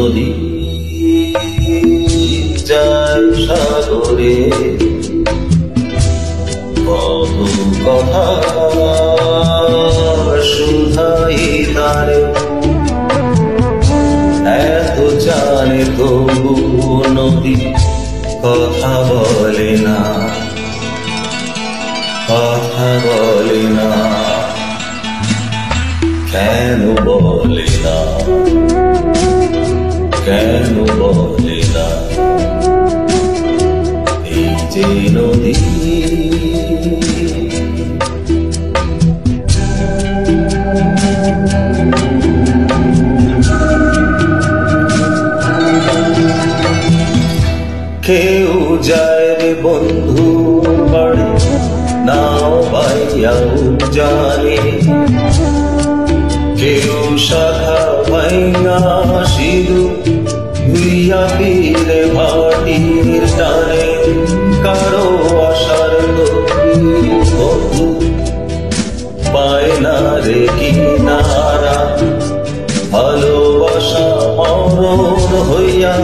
নদী যার সাগরে কত কথা শুধাই তারে, এত জানে তবু নদী কথা বলে না, কথা বলে না। কেন বলে কেন বলে না? এই যে নদী। কেউ যায় রে বন্ধু বাড়ি, নাও ভাইয়াও জানে কেউ শাখা মরণ হইয়া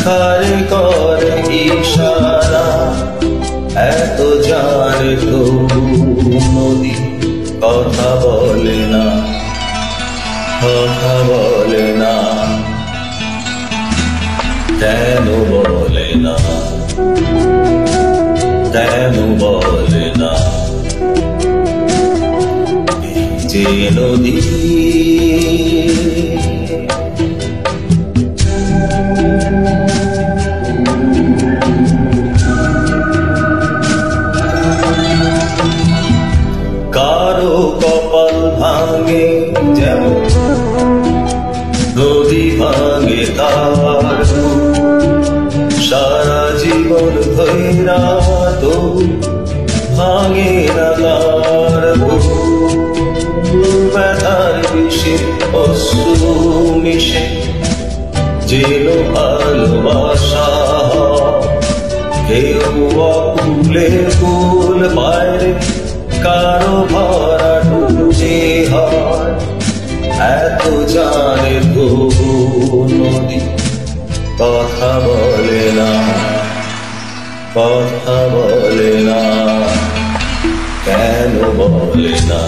খারে করে ইশারা? এত তো নদী কথা বলে না, কথা বলে না, কেন বলে না, কেন বলে না? যে নদী নদী ভাঙে তার। সারা জীবন ধৈরা তো ভাঙে তার ব্যথার বিষে, অশ্রু মিশে যেন ভালোবাসা কেউ অকুলে কুল বাইরে কারও ভরা ডুবে হয়। এত জানে কথা বলে না। কেন বলে না?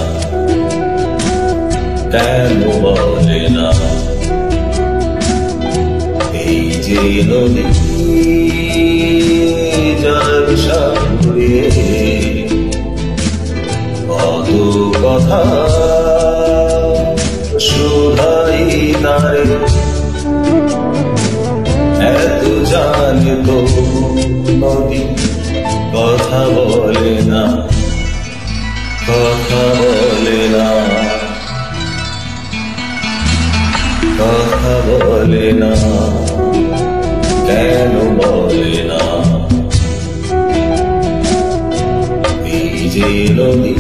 কেন বলে না? এই যে নদী কত কথা নদী কথা বলে না কথা বলে না। কথা বলে না কেন বলে না? নদী